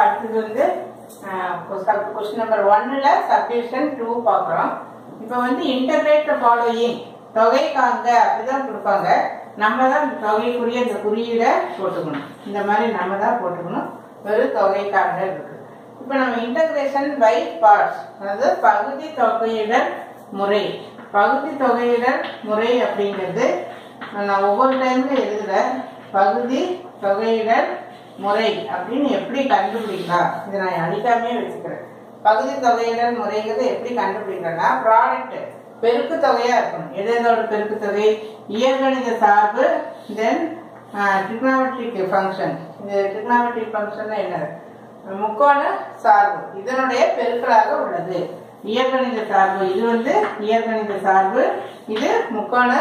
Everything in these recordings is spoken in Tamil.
அடுத்தது வந்து கொஸ்டின் நம்பர் ஒன்னில் சப்டிவிஷன் டூ பார்க்குறோம். இப்போ வந்து இன்டகிரேட் ஃபாலோயிங் தொகை காங்க அப்படிதான் கொடுப்பாங்க. நம்ம தான் இந்த தொகைக்குரிய இந்த குறியீடை போட்டுக்கணும். இந்த மாதிரி நம்ம தான் போட்டுக்கணும். வெறும் தொகை காங்க இருக்கு. இப்போ நம்ம இன்டகிரேஷன் பை பார்ட்ஸ் அதாவது பகுதி தொகையிடல் முறை. பகுதி தொகையிடல் முறை அப்படிங்கிறது நான் ஒவ்வொரு டைம்ல எழுதுகிற பகுதி தொகையிடல் முறை அப்படின்னு எப்படி கண்டுபிடிக்கலாம்? இதை நான் அழிக்காமே வச்சுக்கிறேன். பகுதி தொகையிடல் முறைங்கிறது எப்படி கண்டுபிடிக்கிறேன்னா ப்ராடக்ட் பெருக்கு தொகையா இருக்கணும். எதோட பெருக்கு தொகை? இயற்கணித சார்பு தென் டிக்னாமெட்ரிக் ஃபங்க்ஷன் இந்த டிக்னாமெட்ரிக் ஃபங்க்ஷன் என்ன முக்கோண சார்பு. இதனுடைய பெருக்கலாக உள்ளது. இயற்கணித சார்பு இது வந்து இயற்கணித சார்பு. இது முக்கோண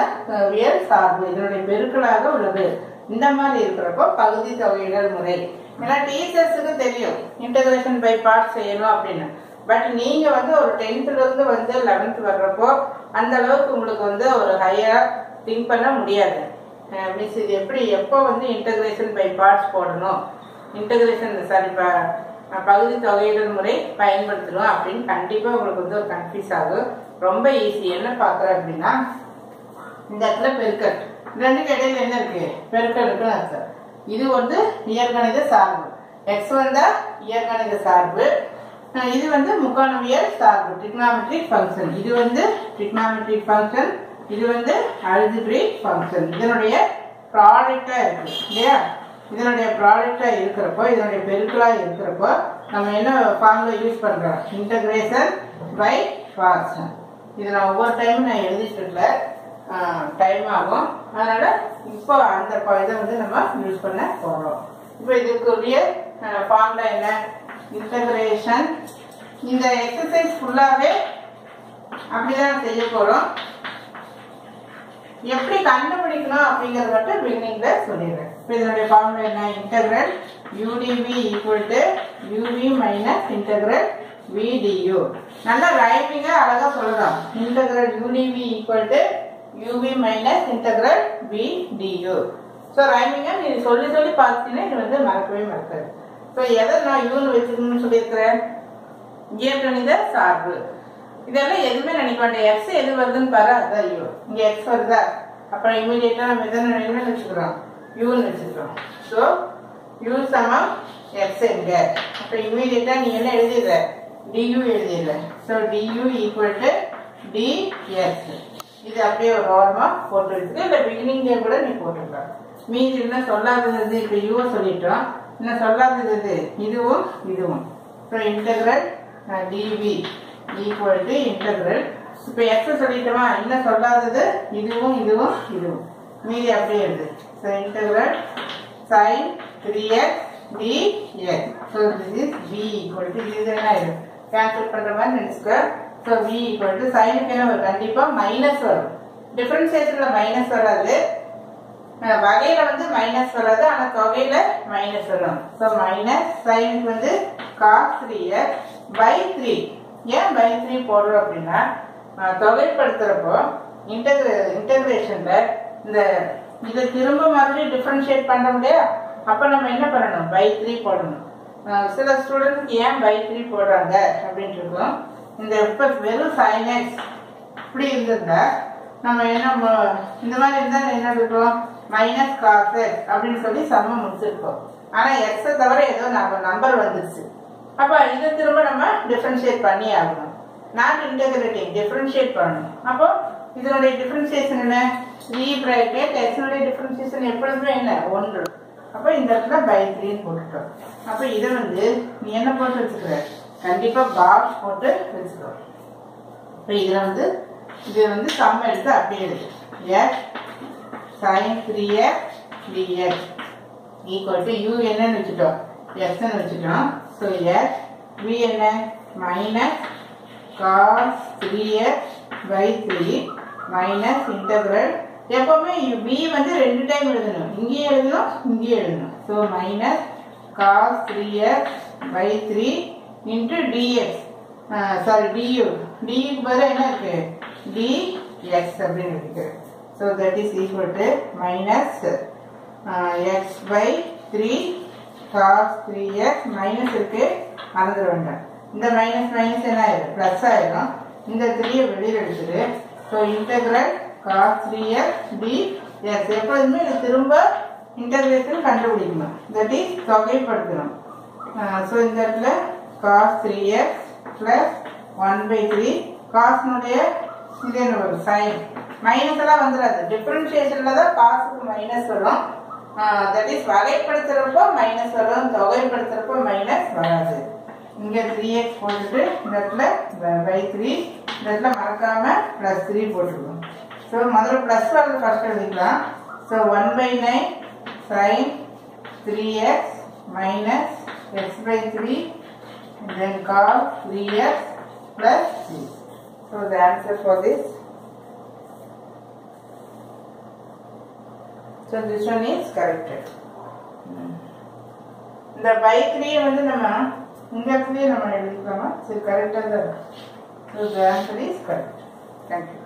வியல் சார்பு. இதனுடைய பெருக்கலாக உள்ளது. இந்த மாதிரி இருக்கிறப்போ பகுதி தொகையிடல் முறை. ஏன்னா டீச்சர்ஸுக்கு தெரியும் இன்டகிரேஷன் பை பார்ட் செய்யணும் அப்படின்னு. பட் நீங்க வந்து ஒரு டென்த்ல வந்து லெவன்த் வர்றப்போ அந்த அளவுக்கு உங்களுக்கு வந்து ஒரு ஹையராக திங்க் பண்ண முடியாது. மிஸ் இது எப்படி எப்போ வந்து இன்டகிரேஷன் பை பார்ட்ஸ் போடணும்? இன்டகிரேஷன் சாரி பகுதி தொகையிடல் முறை பயன்படுத்தணும் அப்படின்னு கண்டிப்பாக உங்களுக்கு வந்து ஒரு கன்ஃபியூஸ் ஆகும். ரொம்ப ஈஸி என்ன பார்க்குறேன் அப்படின்னா இந்த இடத்துல பெருக்கட்டு ரெண்டுக்கு இடையில என்ன இருக்கு? பெருக்கல் இருக்குன்னு அர்த்தம். இது வந்து இயற்கணித சார்பு. எக்ஸ் வந்தா இயற்கணித சார்பு. இது வந்து முக்கோணவியல் சார்பு. ட்ரிக்னாமெட்ரிக் ஃபங்க்ஷன் இது வந்து ட்ரிக்னாமெட்ரிக் ஃபங்க்ஷன் இது வந்து அல்ஜிப்ரிக் ஃபங்க்ஷன் இதனுடைய ப்ராடக்டா இருக்கு இல்லையா? இதனுடைய ப்ராடக்டா இருக்கிறப்போ இதனுடைய பெருக்களா இருக்கிறப்போ நம்ம என்ன ஃபார்முலா யூஸ் பண்றோம்? இன்டகிரேஷன் பை ஃபார்ஷன் இதை நான் ஒவ்வொரு டைமும் நான் எழுதிட்டு இருக்கேன் டைம் ஆகும். அதனால இப்போ அந்த இதை வந்து நம்ம யூஸ் பண்ண போகிறோம் இப்போ இதுக்குரிய ஃபார்முலா என்ன? இன்டகிரேஷன் இந்த எக்ஸசைஸ் ஃபுல்லாகவே அப்படிதான் செய்ய போகிறோம் எப்படி கண்டுபிடிக்கணும் அப்படிங்கறது மட்டும் பிகினிங்ல சொல்லிடுறேன். இப்போ இதனுடைய ஃபார்முலா என்ன? Integral u d v equal to u v minus integral v d u நல்லா ரைமிங்கா அழகா சொல்லலாம். Integral u d v equal to ub minus integral integral du so ரைமிங்கா நீ சொல்லி சொல்லி பார்த்தீங்கன்னா இது வந்து மறக்கவே மறக்காது. ஸோ எதை நான் யூன்னு வச்சுக்கணும்னு சொல்லியிருக்கிறேன்? இயற்கணித சார்பு. இதெல்லாம் எதுவுமே நினைக்க வேண்டாம் எக்ஸ் எது வருதுன்னு பாரு அதான் யூ இங்கே எக்ஸ் வருதா? அப்புறம் இமீடியட்டா நம்ம எதை என்ன வச்சுக்கிறோம்? யூன்னு வச்சுக்கிறோம். ஸோ யூ சமம் எக்ஸ் எங்க அப்புறம் இமீடியட்டா நீ என்ன எழுதிடுற? Due எழுதிடுற. So d u equal to d s இது அப்படியே ஒரு ஓரமாக போட்டு வச்சுக்க இல்லை பிகினிங்லேயே கூட நீ போட்டுக்கலாம். மீதி என்ன சொல்லாதது வந்து இப்போ யூவை சொல்லிட்டோம். இன்னும் சொல்லாதது? இது இதுவும். இதுவும் இப்போ integral D V equal to integral இப்போ எக்ஸ் சொல்லிட்டோமா? இன்னும் சொல்லாதது? இதுவும் இதுவும் இதுவும். மீதி அப்படியே இருக்கு. So integral sine three x d x so this is p equal to இது என்ன ஆயிடும் கேன்சல் பண்ணுற மாதிரி நினச்சிக்க. ஸோ பி ஈக்குவல் டு சைனுக்கு என்ன கண்டிப்பாக மைனஸ் வரும். டிஃபரன்சியேஷனில் மைனஸ் வராது. வகையில் வகையில வந்து மைனஸ் வராது. ஆனா தொகையில மைனஸ் வரும். ஸோ மைனஸ் சைனுக்கு வந்து காஸ் த்ரீ பை த்ரீ ஏன் பை த்ரீ போடுறோம் அப்படின்னா தொகைப்படுத்துகிறப்போ தொகைப்படுத்துறப்போ இன்டகிரே இன்டகிரேஷன்ல இந்த இதை திரும்ப மாதிரி டிஃபரன்ஷியேட் பண்ண முடியா அப்ப நம்ம என்ன பண்ணணும்? பை த்ரீ போடணும். சில ஸ்டூடெண்ட்ஸ் ஏன் பை த்ரீ போடுறாங்க? அப்படின்ட்டு இருக்கோம். இந்த இப்ப வெறும் சைனஸ் இப்படி இருந்திருந்தா நம்ம என்ன இந்த மாதிரி இருந்தா என்ன எடுக்கிறோம் மைனஸ் காசு அப்படின்னு சொல்லி சமம் முடிச்சிருக்கோம் ஆனா எக்ஸை தவிர ஏதோ நம்ம நம்பர் வந்துருச்சு. அப்ப இதை திரும்ப நம்ம டிஃபரன்ஷியேட் பண்ணி ஆகணும். நாட் இன்டெகிரேட்டிங் டிஃபரன்ஷியேட் பண்ணணும். அப்போ இதனுடைய டிஃபரன்ஷியேஷன் என்ன? த்ரீ பிராக்கெட் எக்ஸனுடைய டிஃபரன்ஷியேஷன் எப்பொழுதுமே என்ன? ஒன்று. அப்போ இந்த இடத்துல பை த்ரீன்னு போட்டுட்டோம். அப்போ இதை வந்து நீ என்ன போட்டு வச்சுக்கிற? கண்டிப்பா பாக்ஸ் போட்டு வச்சுக்கோ இப்போ இதில் வந்து இது வந்து சம் எடுத்து அப்படியே எழுது x sine three x d x equal to u என்னன்னு வச்சுட்டோம். எக்ஸ்ன்னு வச்சுட்டோம் ஸோ எக்ஸ் வி என்ன? Minus cos three x by three minus integral எப்பவுமே வி வந்து ரெண்டு டைம் எழுதணும். இங்கேயும் எழுதணும் இங்கேயும் எழுதணும். So minus cos three x by three into d x sorry d u டிக்கு பதிலாக என்ன இருக்கு? டிஎக்ஸ் அப்படின்னு இருக்கு. So that is equal to minus x by three cos three x minus இருக்கு. மறந்துட வேண்டாம். இந்த மைனஸ் மைனஸ் என்ன ஆயிடும் ப்ளஸ் ஆயிடும் இந்த த்ரீயை வெளியில் எடுத்துட்டு so integral cos three x d s எப்பொழுதுமே இது திரும்ப இன்டகிரேஷன் கண்டுபிடிக்கணும். That is தொகைப்படுத்தணும். ஸோ இந்த இடத்துல cos three x plus one by three காஸ்னுடைய இது ஒரு சைன் மைனஸ் எல்லாம் வந்துடாது டிஃபரன்ஷியேஷன்ல தான் காசுக்கு மைனஸ் வரும். தட் இஸ் வகைப்படுத்துறப்போ மைனஸ் வரும் தொகைப்படுத்துறப்போ மைனஸ் வராது. இங்கே த்ரீ எக்ஸ் போட்டுட்டு இந்த இடத்துல பை த்ரீ இந்த இடத்துல மறக்காமல் ப்ளஸ் த்ரீ போட்டுக்கணும். ஸோ முதல்ல ப்ளஸ் வரது ஃபர்ஸ்ட் எழுதிக்கலாம். So one by nine sine three x minus x by three then cos 3x plus 3. So the answer for this. So this one is corrected. இந்த பை த்ரீ வந்து நம்ம இந்த இடத்துலயே நம்ம எழுதிக்கலாமா சரி கரெக்டாக தான் so the answer is correct thank you